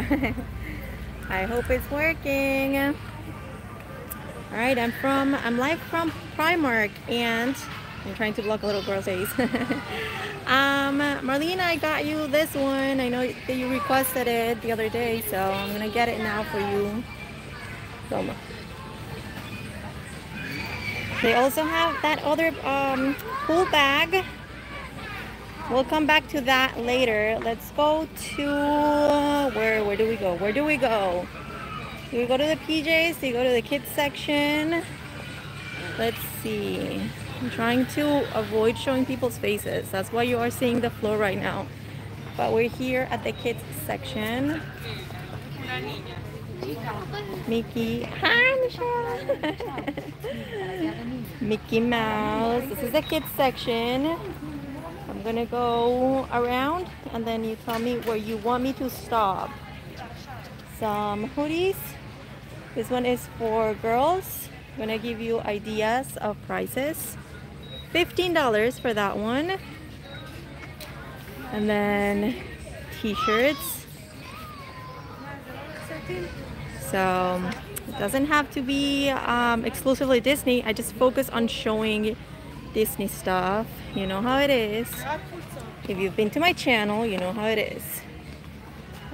I hope it's working. All right, I'm from, I'm live from Primark and I'm trying to block a little girl's face. um, Marlene, I got you this one. I know that you requested it the other day, so I'm gonna get it now for you. So, they also have that other um, pool bag. We'll come back to that later. Let's go to where? Where do we go? Where do we go? Do we go to the PJs? Do we go to the kids section? Let's see. I'm trying to avoid showing people's faces. That's why you are seeing the floor right now. But we're here at the kids section. Mickey. Hi, Michelle. Mickey Mouse. This is the kids section. I'm gonna go around and then you tell me where you want me to stop. Some hoodies. This one is for girls. I'm gonna give you ideas of prices. $15 for that one. And then t-shirts. So it doesn't have to be um, exclusively Disney. I just focus on showing Disney stuff. You know how it is. If you've been to my channel, you know how it is.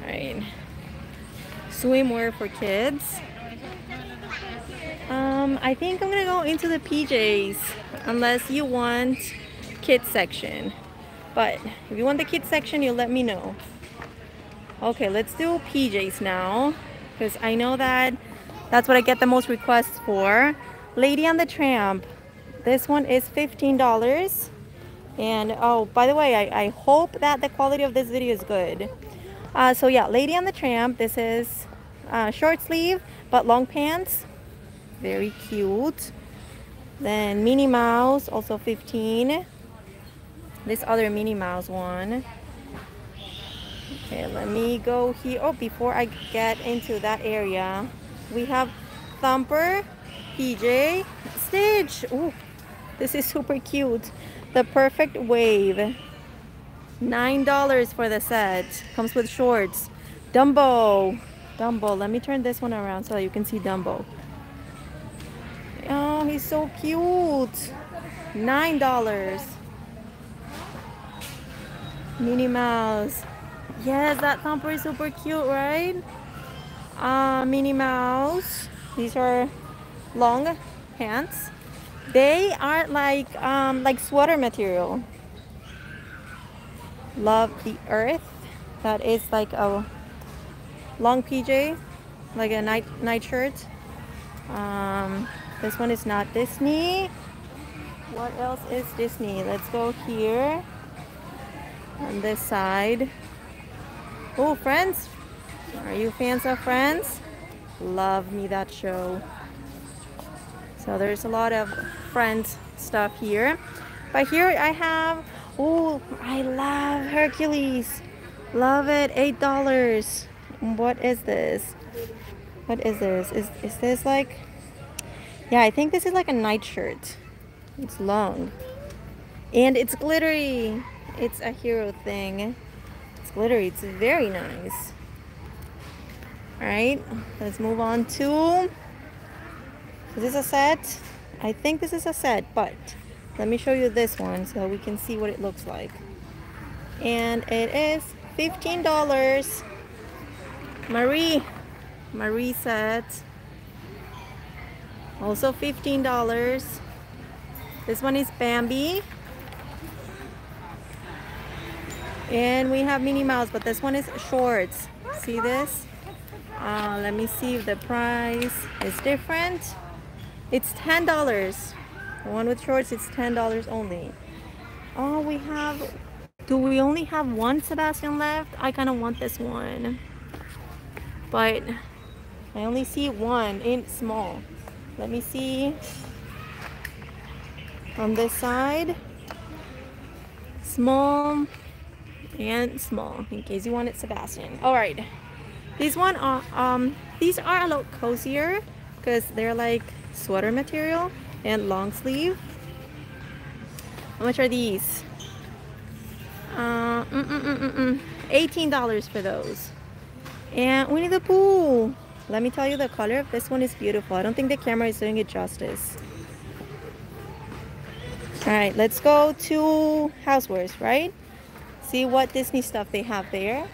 Alright. Swimwear for kids. Um, I think I'm gonna go into the PJs unless you want kids section. But if you want the kids section, you'll let me know. Okay, let's do PJs now because I know that that's what I get the most requests for. Lady and the Tramp. This one is $15. And oh, by the way, I, I hope that the quality of this video is good. Uh, so yeah, Lady and the Tramp. This is uh, short sleeve, but long pants. Very cute. Then Minnie Mouse, also 15. This other Minnie Mouse one. Okay, let me go here. Oh, before I get into that area, we have Thumper, PJ, Stitch. Oh, this is super cute. The Perfect Wave. $9 for the set. Comes with shorts. Dumbo. Dumbo. Let me turn this one around so you can see Dumbo. Oh, he's so cute. $9. Minnie Mouse. Yes, that thumper is super cute, right? Uh, Minnie Mouse. These are long pants. They are like um, like sweater material. Love the Earth. That is like a long PJ, like a night night shirt. Um, this one is not Disney. What else is Disney? Let's go here on this side. Oh, Friends. Are you fans of Friends? Love me that show. So there's a lot of Friends stuff here. But here I have, oh, I love Hercules. Love it, $8. What is this? What is this? Is, is this like, yeah, I think this is like a night-shirt. It's long. And it's glittery. It's a hero thing It's glittery. It's very nice. Alright, let's move on to... Is this a set? I think this is a set, but let me show you this one so we can see what it looks like. And it is $15. Marie. Marie set. Also $15. This one is Bambi. And we have Minnie Mouse, but this one is shorts. See this? Uh, let me see if the price is different. It's $10. The one with shorts, it's $10 only. Oh, we have... Do we only have one Sebastian left? I kind of want this one. But I only see one in small. Let me see. On this side. Small and small in case you wanted Sebastian. All right, these one are um these are a lot cozier because they're like sweater material and long sleeve. How much are these? Uh, mm -mm -mm $18 for those. And Winnie the Pooh. Let me tell you, the color of this one is beautiful. I don't think the camera is doing it justice. All right, let's go to Housewares, right? See what Disney stuff they have there.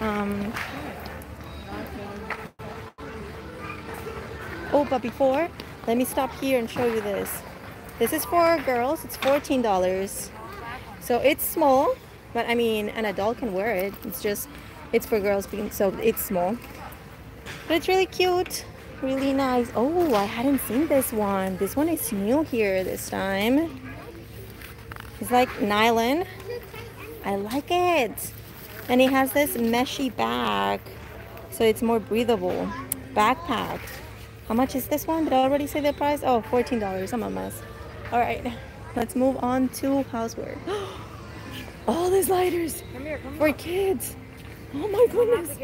Um, oh, but before, let me stop here and show you this. This is for girls. It's $14. So it's small, but I mean, an adult can wear it. It's just, it's for girls, being so it's small. But it's really cute. Really nice. Oh, I hadn't seen this one. This one is new here this time. It's like nylon. I like it. And it has this meshy back. So it's more breathable. Backpack. How much is this one? Did I already say the price? Oh, $14. I'm a mess. All right, let's move on to houseware. All these lighters come here, come for kids. Oh my goodness.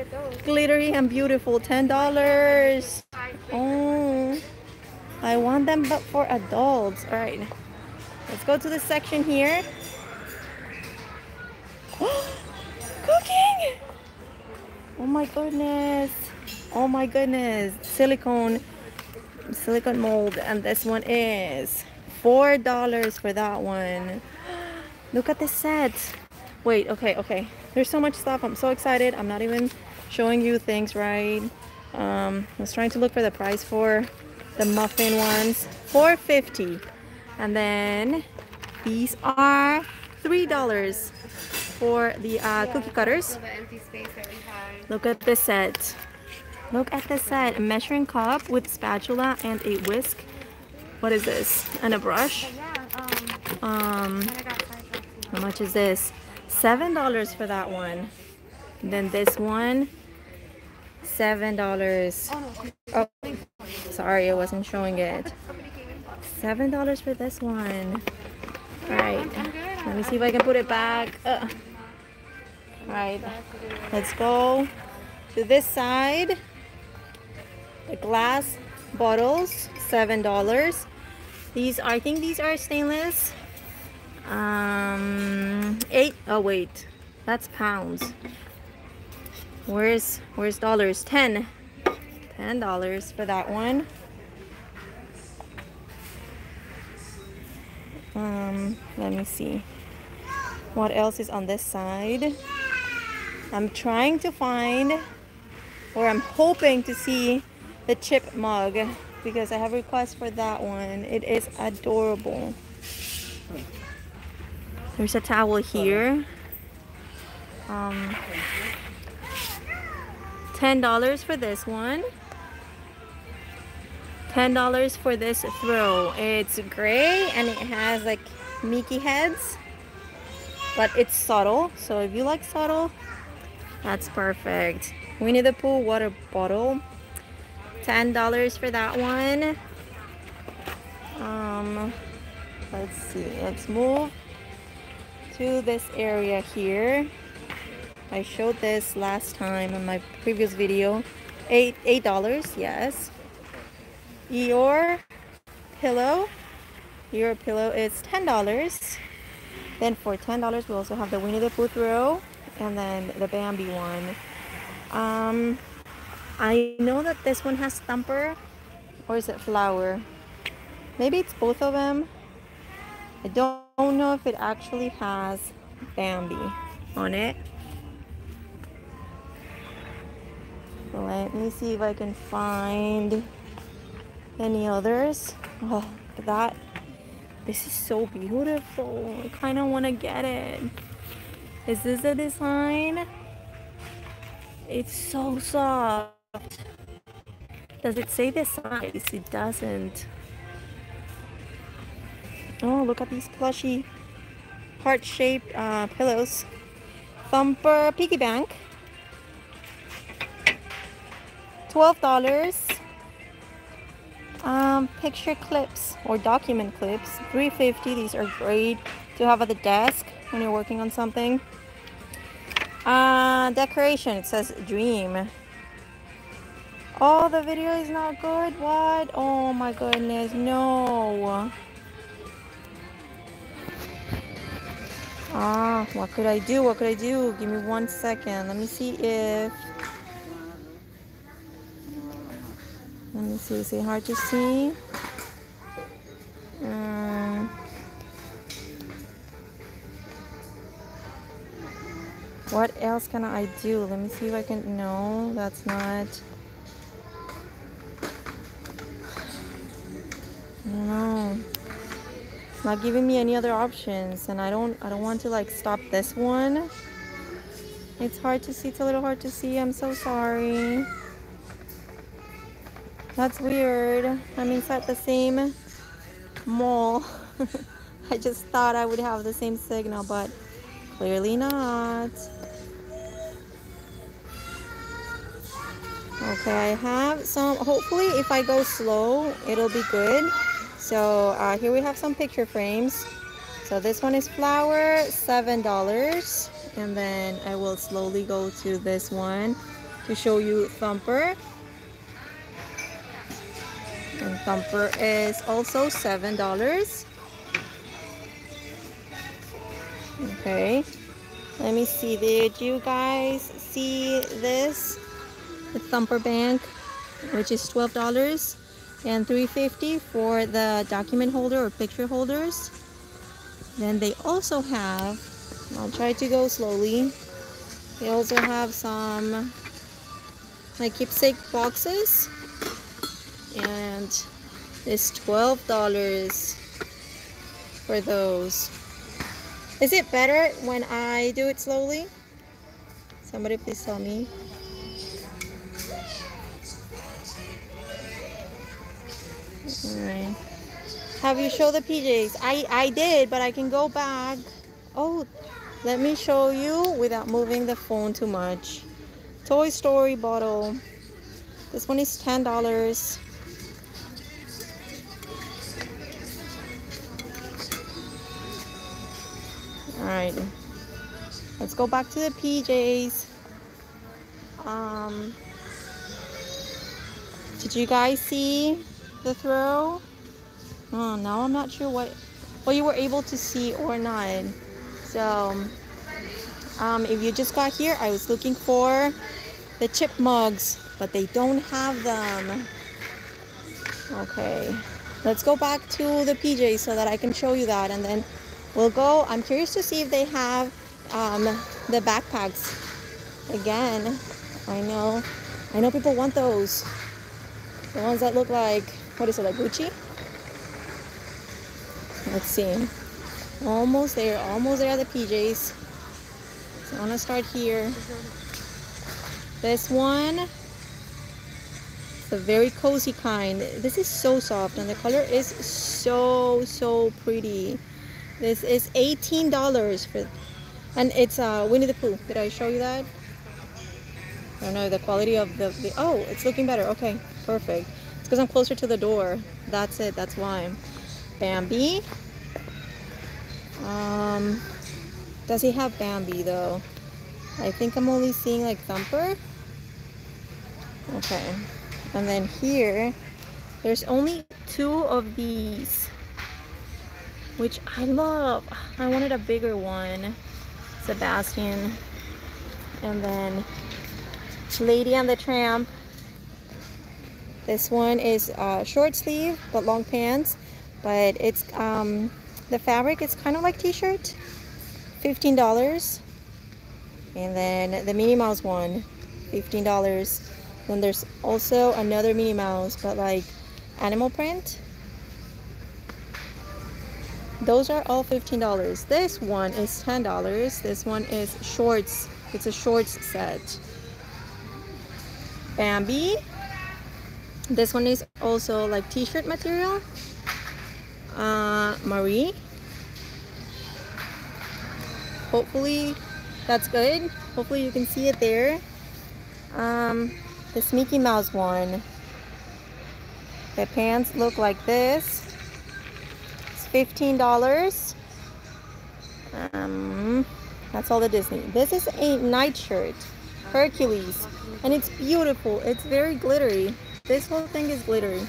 Glittery and beautiful. $10. Oh, I want them but for adults. All right, let's go to the section here. Cooking! Oh my goodness. Oh my goodness. Silicone, silicone mold. And this one is $4 for that one. Look at the set. Wait, okay, okay. There's so much stuff. I'm so excited. I'm not even showing you things right. Um, I was trying to look for the price for the muffin ones. 4.50, And then these are $3 for the uh, cookie cutters. Look at the set. Look at this set. A measuring cup with spatula and a whisk. What is this? And a brush? Um, how much is this? Seven dollars for that one. Then this one, seven dollars. Oh, sorry, I wasn't showing it. Seven dollars for this one. All right, let me see if I can put it back. Uh. All right, let's go to this side. The glass bottles, seven dollars. These, I think these are stainless. Um, eight. Oh wait, that's pounds. Where's where's dollars? Ten. Ten dollars for that one. Um, let me see. What else is on this side? I'm trying to find, or I'm hoping to see the chip mug because I have requests for that one. It is adorable. There's a towel here. Um, $10 for this one. $10 for this throw. It's gray and it has like Mickey heads. But it's subtle. So if you like subtle, that's perfect. Winnie the Pooh water bottle. $10 for that one. Um, let's see. Let's move to this area here. I showed this last time in my previous video. Eight eight dollars, yes. Your pillow. Your pillow is ten dollars. Then for ten dollars we also have the Winnie the Pooh throw and then the Bambi one. Um I know that this one has thumper or is it flower? Maybe it's both of them. I don't know if it actually has Bambi on it. Let me see if I can find any others. Oh, that. This is so beautiful. I kind of want to get it. Is this a design? It's so soft. Does it say the size? It doesn't. Oh, look at these plushy heart-shaped uh, pillows. Thumper piggy bank. $12. Um, picture clips or document clips. 350 These are great to have at the desk when you're working on something. Uh, decoration. It says dream. Oh, the video is not good. What? Oh my goodness. No. Ah, what could I do? What could I do? Give me one second. Let me see if. Let me see. Is it hard to see? Um, what else can I do? Let me see if I can. No, that's not. No. It's not giving me any other options and I don't I don't want to like stop this one. It's hard to see, it's a little hard to see. I'm so sorry. That's weird. I'm inside the same mall. I just thought I would have the same signal, but clearly not. Okay, I have some, hopefully if I go slow, it'll be good. So uh, here we have some picture frames. So this one is flower, $7. And then I will slowly go to this one to show you Thumper. And Thumper is also $7. Okay. Let me see. Did you guys see this? The Thumper Bank, which is $12 and 350 for the document holder or picture holders. Then they also have I'll try to go slowly. They also have some like keepsake boxes. And it's $12 for those. Is it better when I do it slowly? Somebody please tell me Have you show the PJs? I, I did, but I can go back. Oh, let me show you without moving the phone too much. Toy Story bottle. This one is $10. Alright. Let's go back to the PJs. Um, did you guys see the throw. Oh, now I'm not sure what, what you were able to see or not. So, um, if you just got here, I was looking for the chip mugs, but they don't have them. Okay, let's go back to the PJ so that I can show you that, and then we'll go. I'm curious to see if they have um, the backpacks again. I know, I know people want those. The ones that look like what is it, like Gucci? Let's see. Almost there, almost there at the PJs. So I want to start here. This one, it's a very cozy kind. This is so soft and the color is so, so pretty. This is $18 for, and it's uh, Winnie the Pooh. Did I show you that? I don't know, the quality of the, the oh, it's looking better. Okay, perfect because I'm closer to the door. That's it. That's why. Bambi. Um, does he have Bambi though? I think I'm only seeing like Thumper. Okay. And then here, there's only two of these, which I love. I wanted a bigger one. Sebastian. And then Lady and the Tramp. This one is uh, short sleeve but long pants, but it's um, the fabric is kind of like t-shirt, $15. And then the Minnie Mouse one, $15. Then there's also another Minnie Mouse, but like animal print. Those are all $15. This one is $10. This one is shorts. It's a shorts set. Bambi, this one is also like t-shirt material. Uh, Marie. Hopefully that's good. Hopefully you can see it there. Um, this Mickey Mouse one. The pants look like this. It's $15 um, that's all the Disney. This is a nightshirt Hercules and it's beautiful. It's very glittery this whole thing is glittery.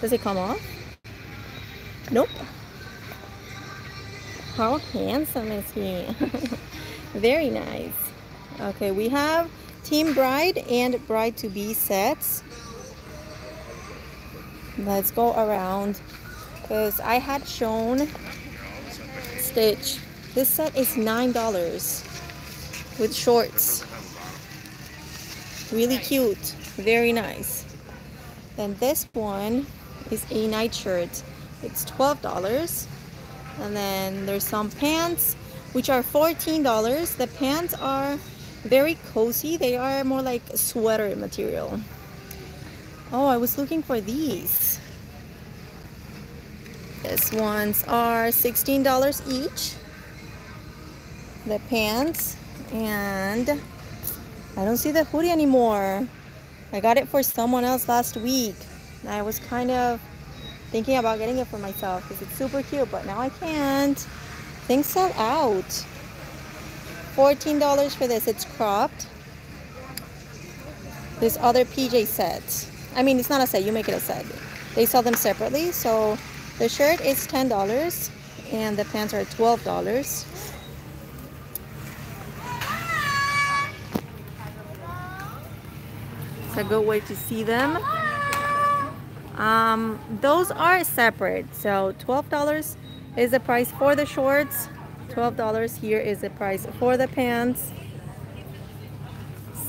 Does it come off? Nope. How handsome is he? Very nice. Okay, we have Team Bride and Bride to Be sets. Let's go around because I had shown Stitch. This set is $9 with shorts. Really cute. Very nice. Then this one is a nightshirt. It's $12. And then there's some pants, which are $14. The pants are very cozy. They are more like sweater material. Oh, I was looking for these. These ones are $16 each. The pants and I don't see the hoodie anymore. I got it for someone else last week. I was kind of thinking about getting it for myself because it's super cute, but now I can't. Things sell out. $14 for this. It's cropped. This other PJ set. I mean, it's not a set. You make it a set. They sell them separately. So the shirt is $10 and the pants are $12. It's a good way to see them. Um, those are separate. So $12 is the price for the shorts. $12 here is the price for the pants.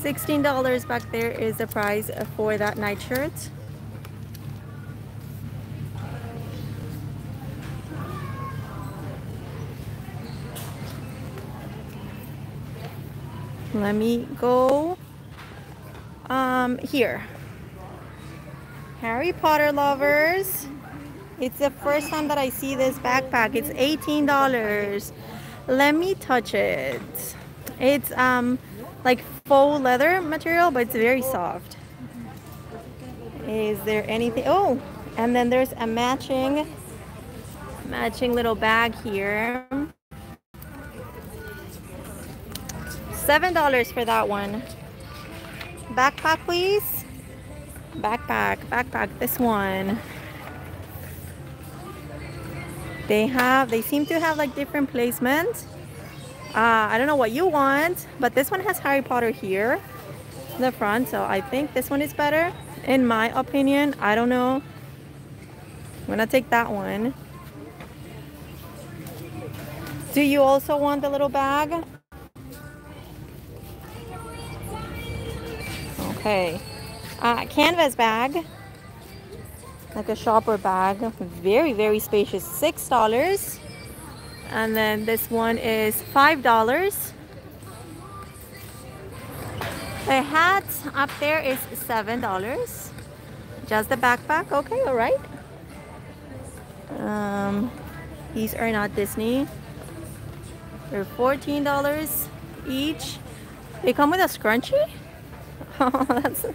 $16 back there is the price for that nightshirt. Let me go um, here. Harry Potter lovers. It's the first time that I see this backpack. It's $18. Let me touch it. It's um like faux leather material, but it's very soft. Is there anything? Oh, and then there's a matching matching little bag here. $7 for that one. Backpack, please. Backpack, backpack, this one. They have, they seem to have like different placements. Uh, I don't know what you want, but this one has Harry Potter here the front, so I think this one is better. In my opinion, I don't know. I'm gonna take that one. Do you also want the little bag? Okay. Uh, canvas bag. Like a shopper bag. Very very spacious. Six dollars. And then this one is five dollars. The hat up there is seven dollars. Just the backpack? Okay all right. Um, these are not Disney. They're fourteen dollars each. They come with a scrunchie that's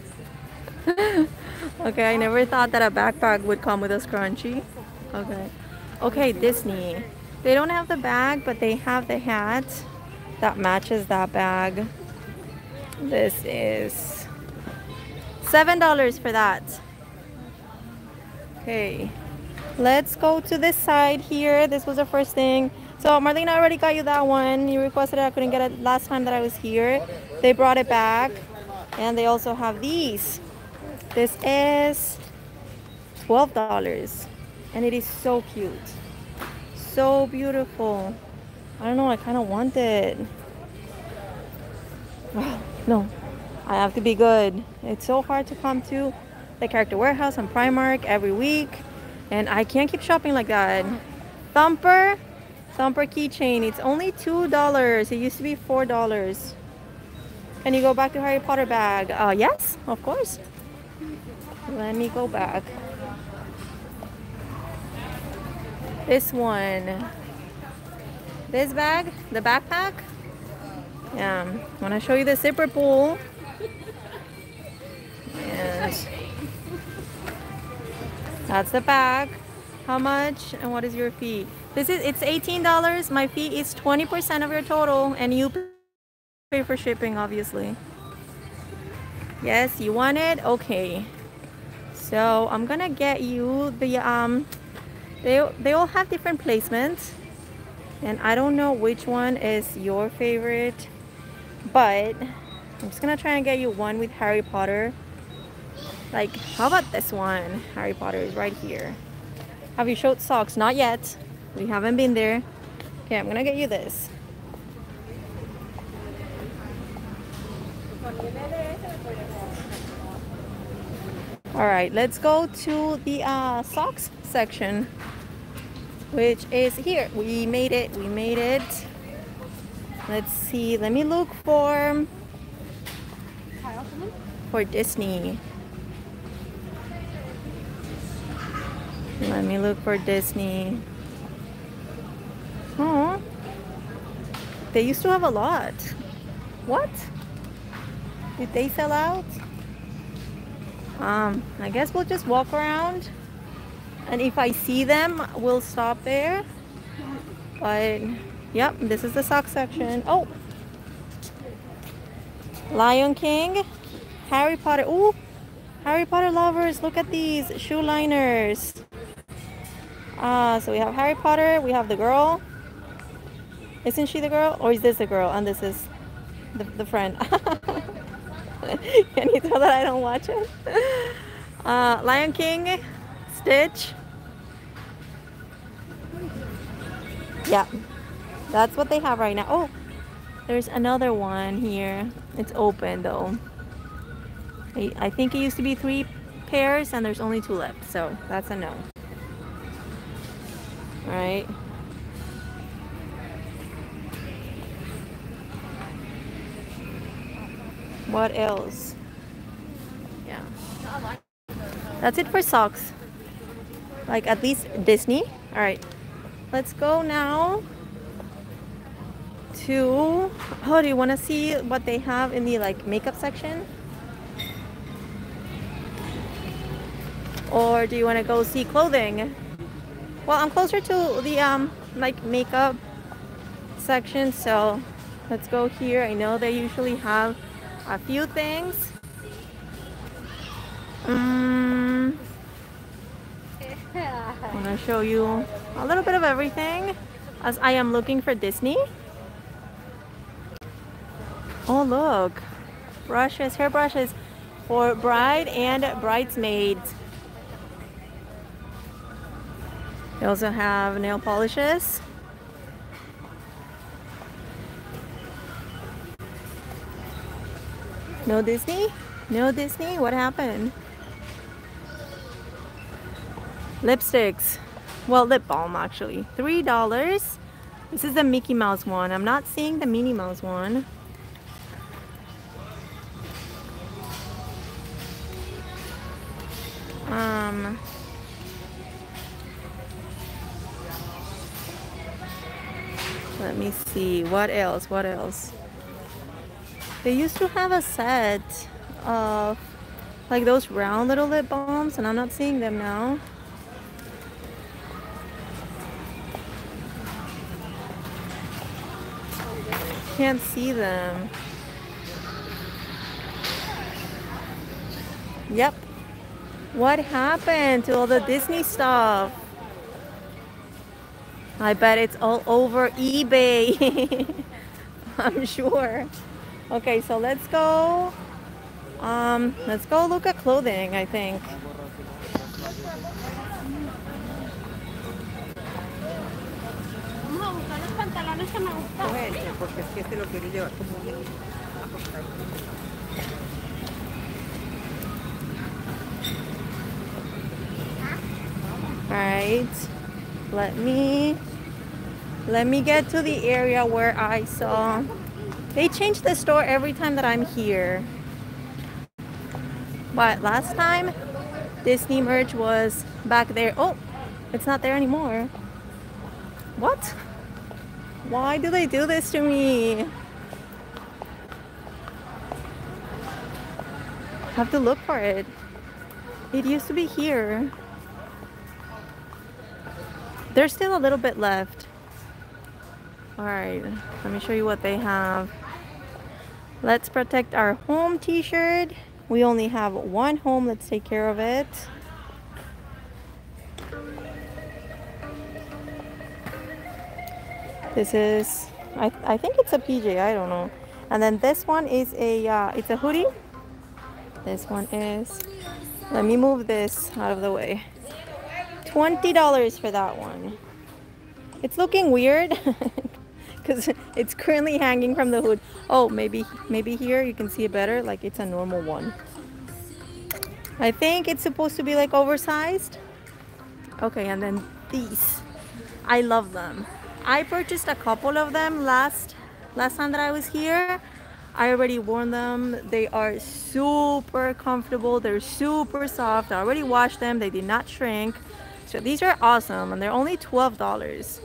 okay, I never thought that a backpack would come with a scrunchie. Okay. Okay, Disney. They don't have the bag, but they have the hat that matches that bag. This is $7 for that. Okay. Let's go to this side here. This was the first thing. So Marlene already got you that one. You requested it. I couldn't get it last time that I was here. They brought it back. And they also have these. This is $12 and it is so cute. So beautiful. I don't know, I kind of want it. no, I have to be good. It's so hard to come to the Character Warehouse and Primark every week and I can't keep shopping like that. Thumper, Thumper keychain, it's only $2. It used to be $4. Can you go back to Harry Potter bag? Uh, yes, of course. Let me go back. This one. This bag, the backpack. Yeah, I want to show you the zipper pull. And that's the bag. How much and what is your fee? This is it's $18. My fee is 20% of your total and you pay for shipping obviously. Yes, you want it? Okay. So I'm gonna get you the um they they all have different placements. And I don't know which one is your favorite, but I'm just gonna try and get you one with Harry Potter. Like, how about this one? Harry Potter is right here. Have you showed socks? Not yet. We haven't been there. Okay, I'm gonna get you this. All right, let's go to the uh, socks section, which is here. We made it, we made it. Let's see, let me look for, for Disney. Let me look for Disney. Oh, they used to have a lot. What? Did they sell out? Um, I guess we'll just walk around. And if I see them, we'll stop there. But, yep, this is the sock section. Oh! Lion King. Harry Potter. Ooh! Harry Potter lovers, look at these shoe liners. Uh, so we have Harry Potter, we have the girl. Isn't she the girl? Or is this the girl? And this is the, the friend. Can you tell that I don't watch it? Uh, Lion King, Stitch. Yeah, that's what they have right now. Oh, there's another one here. It's open though. I, I think it used to be three pairs and there's only two left. So that's a no. All right. What else? Yeah. That's it for socks. Like at least Disney. All right. Let's go now to oh do you want to see what they have in the like makeup section or do you want to go see clothing well i'm closer to the um like makeup section so let's go here i know they usually have a few things. Um, I'm gonna show you a little bit of everything as I am looking for Disney. Oh look, brushes, hair brushes for bride and bridesmaids. They also have nail polishes. No Disney? No Disney? What happened? Lipsticks. Well, lip balm actually. Three dollars. This is the Mickey Mouse one. I'm not seeing the Minnie Mouse one. Um, let me see. What else? What else? They used to have a set of like those round little lip balms and I'm not seeing them now. Can't see them. Yep. What happened to all the Disney stuff? I bet it's all over eBay. I'm sure. Okay, so let's go. Um, let's go look at clothing, I think. Alright, let me let me get to the area where I saw they change the store every time that I'm here. But last time, Disney merch was back there. Oh, it's not there anymore. What? Why do they do this to me? have to look for it. It used to be here. There's still a little bit left. Alright, let me show you what they have. Let's protect our home t-shirt. We only have one home. Let's take care of it. This is, I, I think it's a PJ, I don't know. And then this one is a, uh, it's a hoodie. This one is, let me move this out of the way. $20 for that one. It's looking weird because it's currently hanging from the hood. Oh, maybe maybe here you can see it better. Like it's a normal one. I think it's supposed to be like oversized. Okay, and then these. I love them. I purchased a couple of them last last time that I was here. I already worn them. They are super comfortable. They're super soft. I already washed them. They did not shrink. So these are awesome and they're only $12.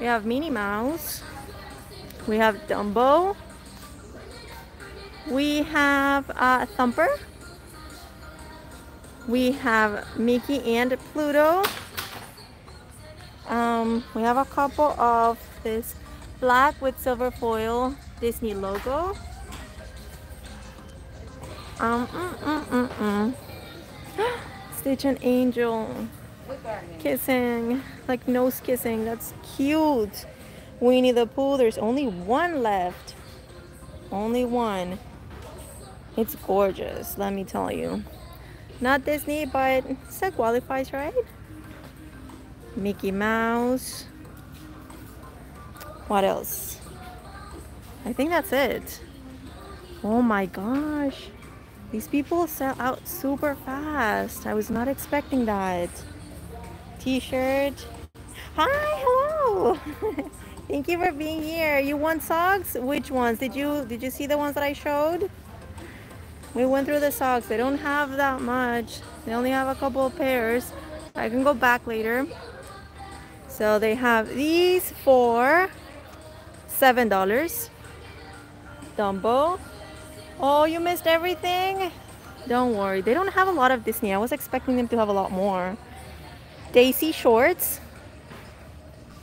We have Minnie Mouse. We have Dumbo. We have uh, Thumper. We have Mickey and Pluto. Um, we have a couple of this black with silver foil Disney logo. Um, mm, mm, mm, mm. Stitch and Angel kissing, like nose kissing. That's cute. Winnie the Pooh, there's only one left. Only one. It's gorgeous, let me tell you. Not Disney, but still qualifies, right? Mickey Mouse. What else? I think that's it. Oh my gosh. These people sell out super fast. I was not expecting that. T-shirt. Hi, hello. Thank you for being here. You want socks? Which ones? Did you did you see the ones that I showed? We went through the socks. They don't have that much. They only have a couple of pairs. I can go back later. So they have these for seven dollars. Dumbo. Oh, you missed everything? Don't worry. They don't have a lot of Disney. I was expecting them to have a lot more. Daisy shorts.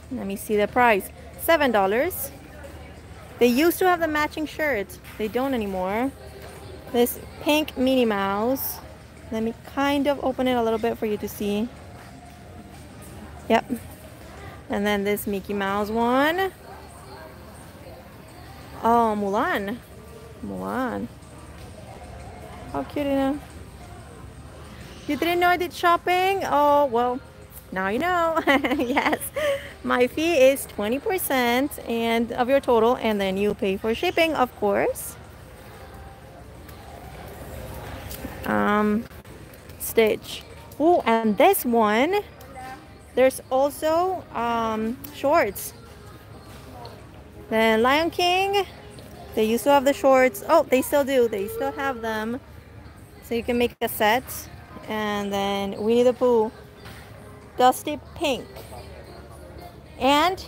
Let me see the price. Seven dollars. They used to have the matching shirts. They don't anymore. This pink Minnie Mouse. Let me kind of open it a little bit for you to see. Yep. And then this Mickey Mouse one. Oh, Mulan. Mulan. How cute enough. You didn't know I did shopping? Oh, well, now you know. yes. My fee is 20% and of your total and then you pay for shipping, of course. Um, Stitch. Oh, and this one there's also um, shorts. Then Lion King, they used to have the shorts. Oh, they still do. They still have them. So you can make a set. And then Winnie the Pooh, Dusty Pink. And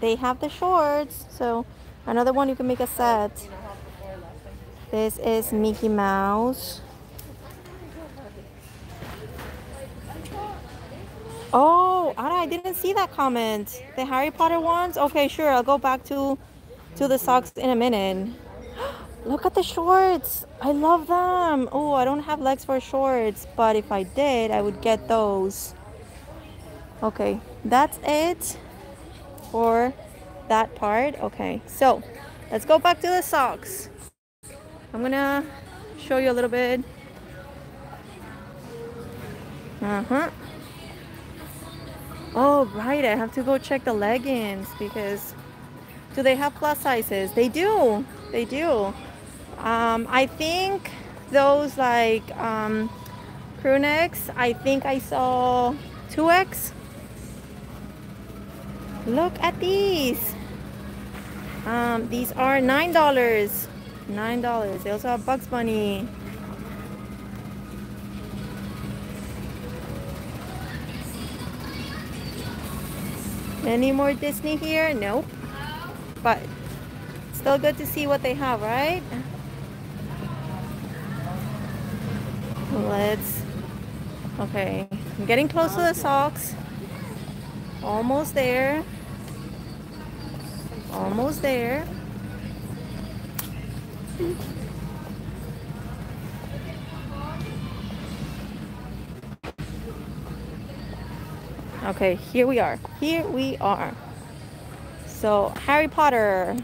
they have the shorts. So another one you can make a set. This is Mickey Mouse. Oh, I didn't see that comment. The Harry Potter ones? Okay, sure. I'll go back to to the socks in a minute. Look at the shorts. I love them. Oh, I don't have legs for shorts, but if I did, I would get those. Okay, that's it for that part. Okay, so let's go back to the socks. I'm gonna show you a little bit. Uh-huh. Oh, right. I have to go check the leggings because do they have plus sizes? They do. They do. Um, I think those like um, crew necks, I think I saw 2X. Look at these. Um, these are $9. $9. They also have Bugs Bunny. Any more Disney here? Nope. But still good to see what they have, right? Let's... Okay. I'm getting close to the socks. Almost there. Almost there. Okay, here we are. Here we are. So, Harry Potter.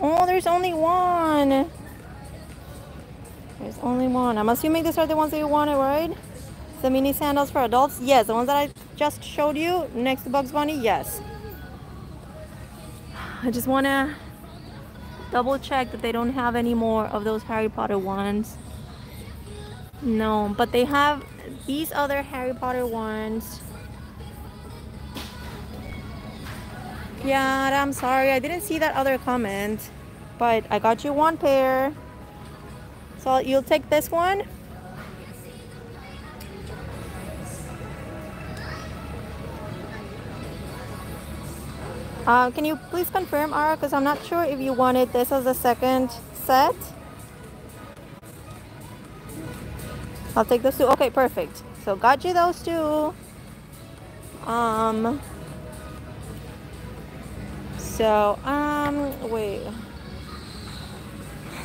Oh, there's only one. There's only one. I'm assuming these are the ones that you wanted, right? The mini sandals for adults? Yes. The ones that I just showed you next to Bugs Bunny? Yes. I just want to double check that they don't have any more of those Harry Potter ones. No, but they have these other Harry Potter ones. Yeah, I'm sorry. I didn't see that other comment. But I got you one pair. So you'll take this one? Uh, can you please confirm, Ara? Because I'm not sure if you wanted this as a second set. I'll take those two. Okay, perfect. So got you those two. Um. So, um, wait.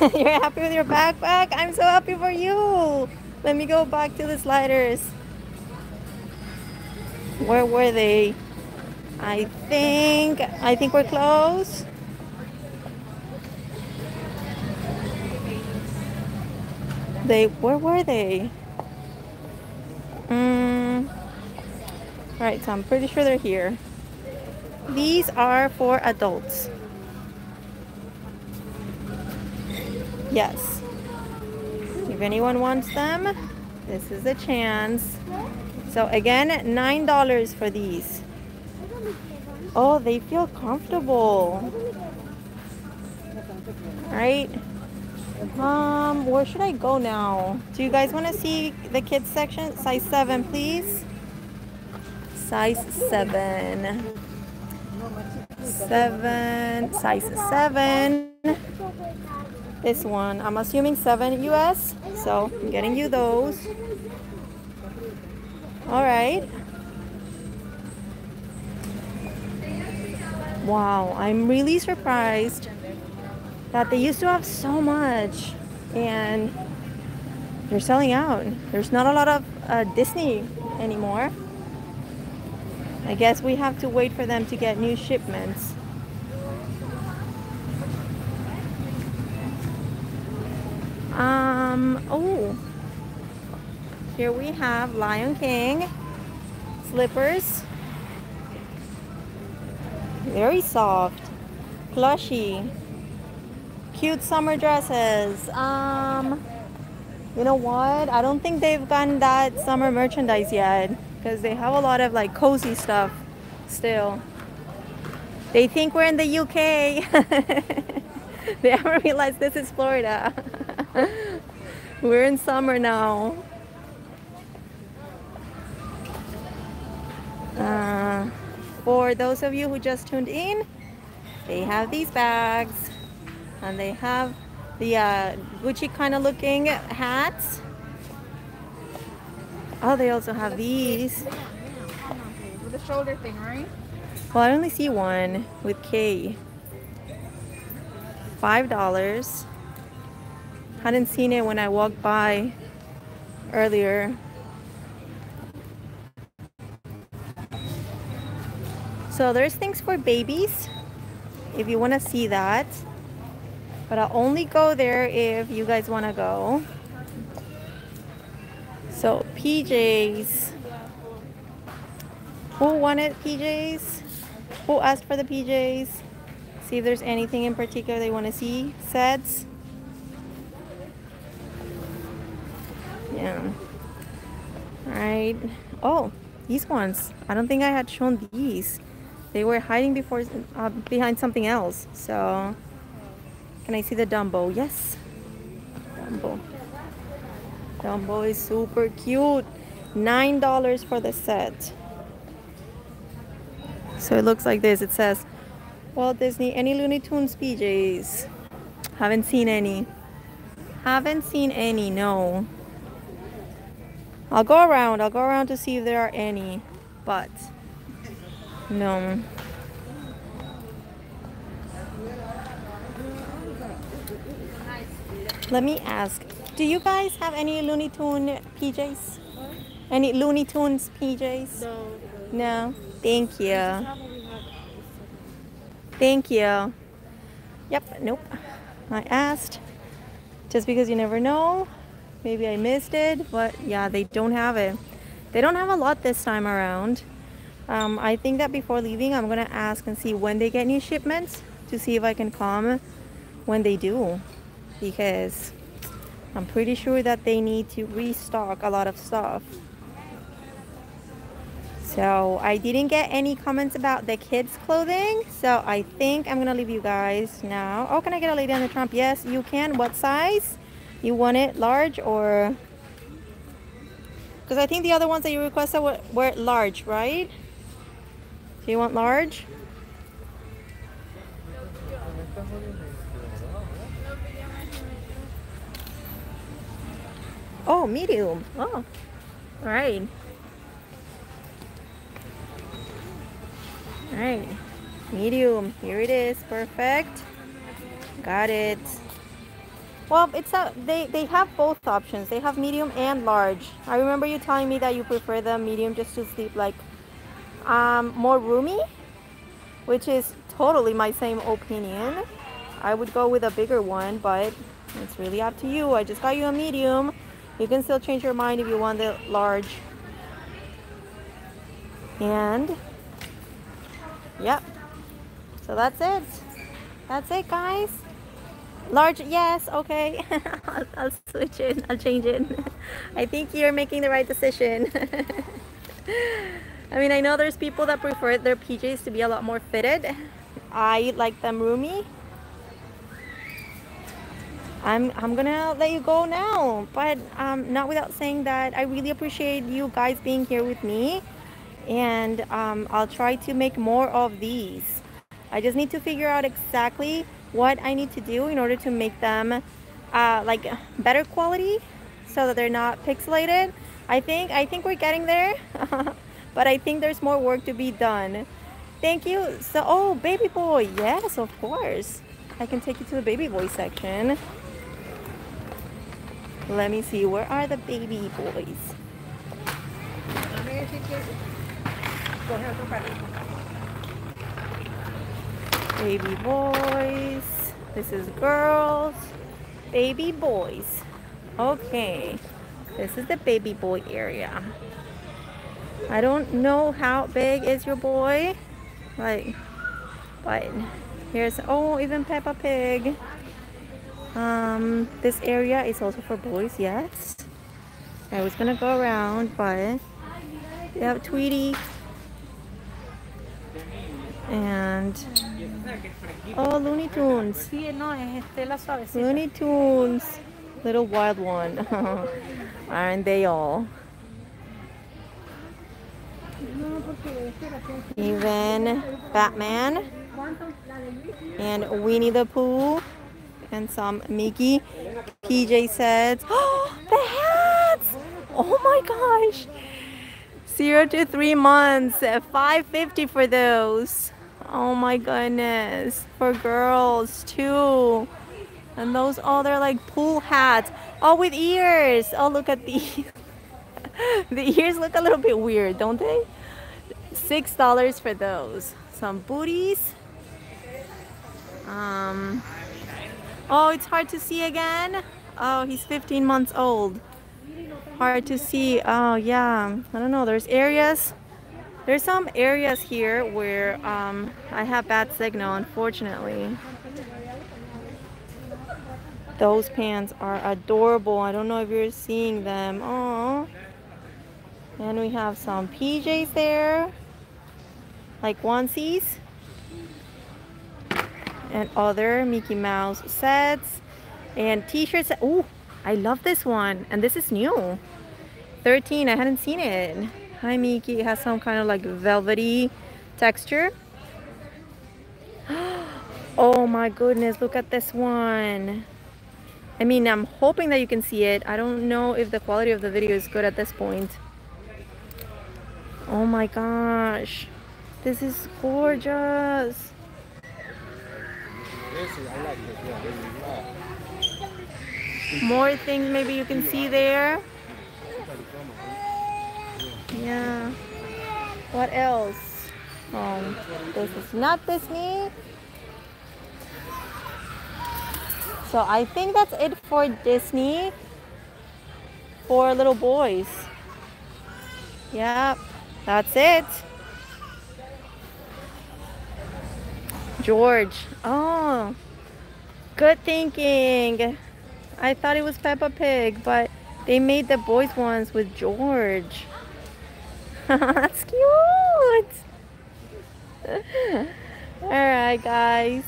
You're happy with your backpack? I'm so happy for you. Let me go back to the sliders. Where were they? I think, I think we're close. They, where were they? Mm. All right, so I'm pretty sure they're here. These are for adults. Yes. If anyone wants them, this is a chance. So again, $9 for these. Oh, they feel comfortable. Right? Um, where should I go now? Do you guys want to see the kids section? Size 7, please. Size 7. 7. Size 7. This one. I'm assuming 7 US. So, I'm getting you those. Alright. Wow, I'm really surprised that they used to have so much and they're selling out. There's not a lot of uh, Disney anymore. I guess we have to wait for them to get new shipments. Um, oh, here we have Lion King slippers. Very soft, plushy, cute summer dresses. Um, you know what? I don't think they've gotten that summer merchandise yet because they have a lot of like cozy stuff still. They think we're in the UK. they haven't realized this is Florida. we're in summer now. For those of you who just tuned in, they have these bags and they have the uh, Gucci kind of looking hats. Oh, they also have these. With the shoulder thing, right? Well, I only see one with K. Five dollars. Hadn't seen it when I walked by earlier. So there's things for babies if you want to see that. But I'll only go there if you guys want to go. So PJs. Who wanted PJs? Who asked for the PJs? See if there's anything in particular they want to see. Sets. Yeah. Alright. Oh, these ones. I don't think I had shown these. They were hiding before uh, behind something else. So, can I see the Dumbo? Yes. Dumbo. Dumbo is super cute. $9 for the set. So it looks like this. It says, Walt Disney, any Looney Tunes PJs? Haven't seen any. Haven't seen any, no. I'll go around. I'll go around to see if there are any. But no. Let me ask, do you guys have any Looney Tune PJs? Any Looney Tunes PJs? No. No? Thank you. Thank you. Yep, nope. I asked just because you never know. Maybe I missed it, but yeah, they don't have it. They don't have a lot this time around. Um, I think that before leaving, I'm gonna ask and see when they get new shipments to see if I can come when they do because I'm pretty sure that they need to restock a lot of stuff. So I didn't get any comments about the kids clothing. So I think I'm gonna leave you guys now. Oh, can I get a Lady and the Tramp? Yes, you can. What size? You want it large or? Because I think the other ones that you requested were, were large, right? Do you want large? Oh, medium. Oh, all right. All right, medium. Here it is. Perfect. Got it. Well, it's a, they, they have both options. They have medium and large. I remember you telling me that you prefer the medium just to sleep like um, more roomy, which is totally my same opinion. I would go with a bigger one, but it's really up to you. I just got you a medium. You can still change your mind if you want the large. And, yep. So that's it. That's it, guys. Large, yes, okay. I'll, I'll switch it. I'll change it. I think you're making the right decision. I mean, I know there's people that prefer their PJs to be a lot more fitted. I like them roomy. I'm, I'm gonna let you go now but um, not without saying that I really appreciate you guys being here with me and um, I'll try to make more of these I just need to figure out exactly what I need to do in order to make them uh, like better quality so that they're not pixelated I think I think we're getting there but I think there's more work to be done thank you so oh baby boy yes of course I can take you to the baby boy section let me see, where are the baby boys? Baby boys. This is girls. Baby boys. Okay. This is the baby boy area. I don't know how big is your boy. Like, but here's, oh, even Peppa Pig. Um, this area is also for boys, yes. I was gonna go around, but we have Tweety. And oh, Looney Tunes. Looney Tunes. Little wild one. Aren't they all? Even Batman and Winnie the Pooh and some Mickey. PJ says, oh, the hats! Oh my gosh! Zero to three months, 550 for those. Oh my goodness. For girls too. And those, oh, they're like pool hats. Oh, with ears. Oh, look at these. the ears look a little bit weird, don't they? Six dollars for those. Some booties. Um, Oh, it's hard to see again. Oh, he's 15 months old. Hard to see. Oh, yeah. I don't know. There's areas. There's some areas here where um, I have bad signal, unfortunately. Those pants are adorable. I don't know if you're seeing them. Oh. And we have some PJs there. Like onesies and other Mickey Mouse sets and t-shirts. Oh, I love this one. And this is new. 13, I hadn't seen it. Hi Mickey, it has some kind of like velvety texture. Oh my goodness, look at this one. I mean, I'm hoping that you can see it. I don't know if the quality of the video is good at this point. Oh my gosh. This is gorgeous. More things maybe you can see there. Yeah. What else? Oh, this is not Disney. So I think that's it for Disney for little boys. Yep, that's it. George. Oh, good thinking. I thought it was Peppa Pig, but they made the boys ones with George. That's cute. Alright, guys.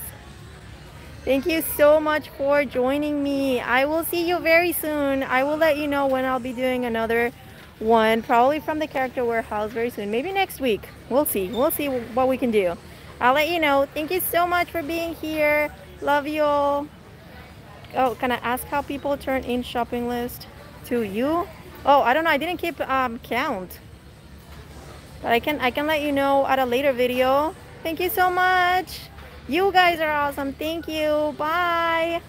Thank you so much for joining me. I will see you very soon. I will let you know when I'll be doing another one, probably from the character warehouse very soon. Maybe next week. We'll see. We'll see what we can do. I'll let you know. Thank you so much for being here. Love you all. Oh, can I ask how people turn in shopping list to you? Oh, I don't know. I didn't keep um, count. But I can I can let you know at a later video. Thank you so much. You guys are awesome. Thank you. Bye.